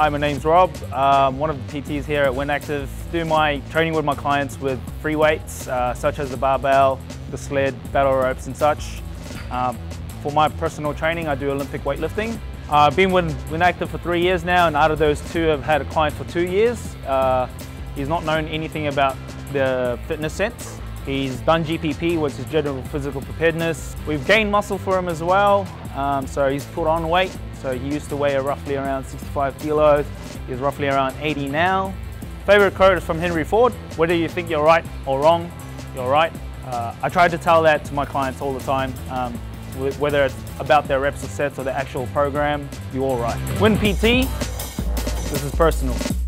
Hi, my name's Rob. I'm one of the PTs here at WynActive. Do my training with my clients with free weights, uh, such as the barbell, the sled, battle ropes and such. Um, for my personal training, I do Olympic weightlifting. I've been with WynActive for three years now, and out of those two, I've had a client for two years. Uh, he's not known anything about the fitness sense. He's done GPP, which is general physical preparedness. We've gained muscle for him as well, um, so he's put on weight. So he used to weigh roughly around 65 kilos. He's roughly around 80 now. Favorite quote is from Henry Ford, whether you think you're right or wrong, you're right. Uh, I try to tell that to my clients all the time. Um, whether it's about their reps or sets or the actual program, you're all right. WYNPT, this is personal.